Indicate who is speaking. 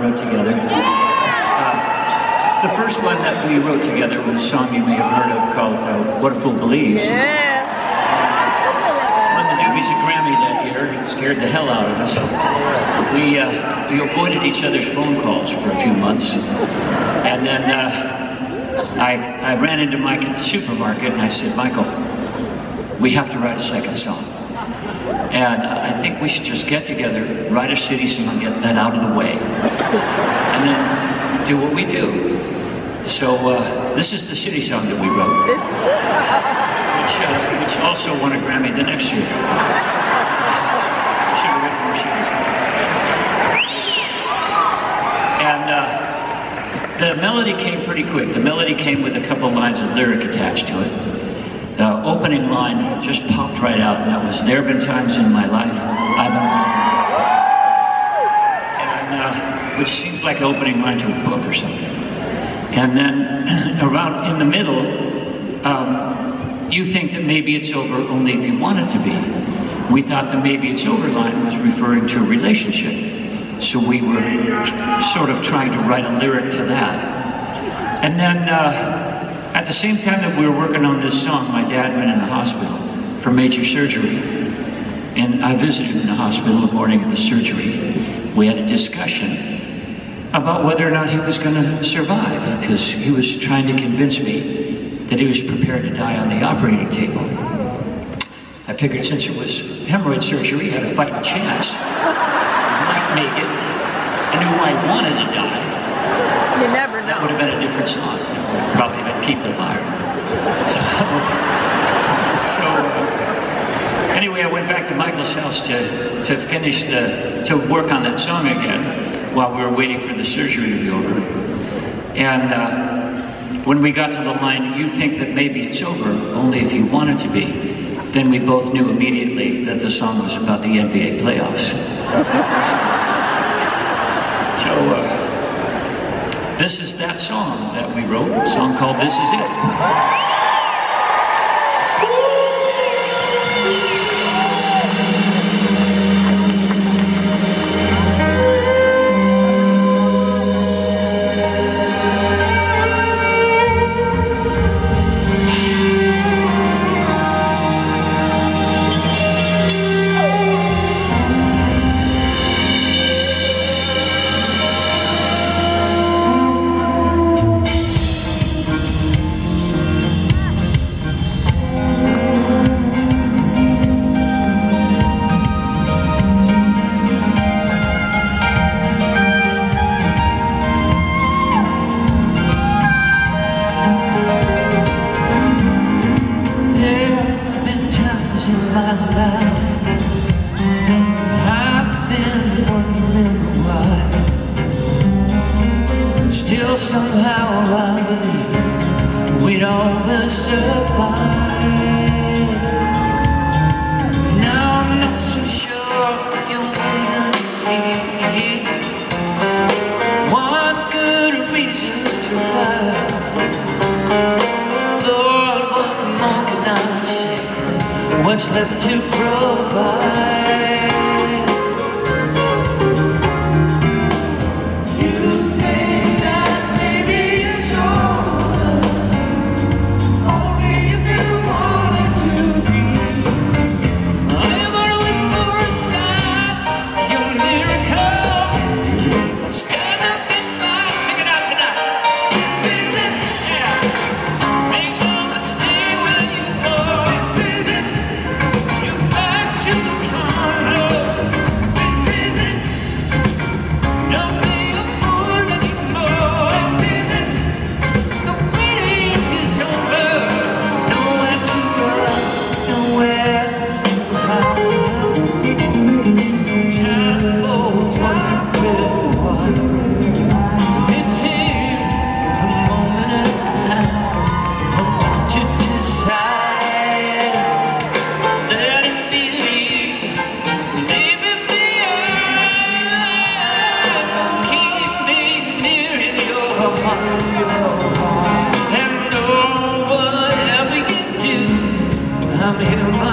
Speaker 1: wrote together. Uh, the first one that we wrote together was a song you may have heard of called uh, What a Fool Believes.
Speaker 2: Yeah.
Speaker 1: Won the Doobies a Grammy that year and scared the hell out of us. We, uh, we avoided each other's phone calls for a few months. And then uh, I, I ran into Mike at the supermarket and I said, Michael, we have to write a second song. And uh, I think we should just get together, write a shitty song, get that out of the way, and then do what we do. So uh, this is the shitty song that we wrote,
Speaker 2: This is it.
Speaker 1: which, uh, which also won a Grammy the next year. Should have written more shitty songs. And uh, the melody came pretty quick. The melody came with a couple lines of lyric attached to it. Opening line just popped right out, and that was, there have been times in my life I've been. And, uh, which seems like the opening line to a book or something. And then around in the middle, um, you think that maybe it's over only if you want it to be. We thought the maybe it's over line was referring to a relationship. So we were sort of trying to write a lyric to that. And then uh, at the same time that we were working on this song, my dad went in the hospital for major surgery. And I visited him in the hospital the morning of the surgery. We had a discussion about whether or not he was going to survive because he was trying to convince me that he was prepared to die on the operating table. I figured since it was hemorrhoid surgery, he had a fighting chance. He might make it. I knew I wanted to die.
Speaker 2: You never
Speaker 1: That would have been a different song. It would have probably been Keep the Fire. So, so uh, anyway, I went back to Michael's house to, to finish the, to work on that song again while we were waiting for the surgery to be over. And uh, when we got to the line, you think that maybe it's over, only if you want it to be, then we both knew immediately that the song was about the NBA playoffs. so, uh, this is that song that we wrote, a song called This Is It. Somehow I believe we'd always survive. Now I'm not so sure you wouldn't need one good reason to lie. Lord, what more can I say? What's left to provide? I'm here.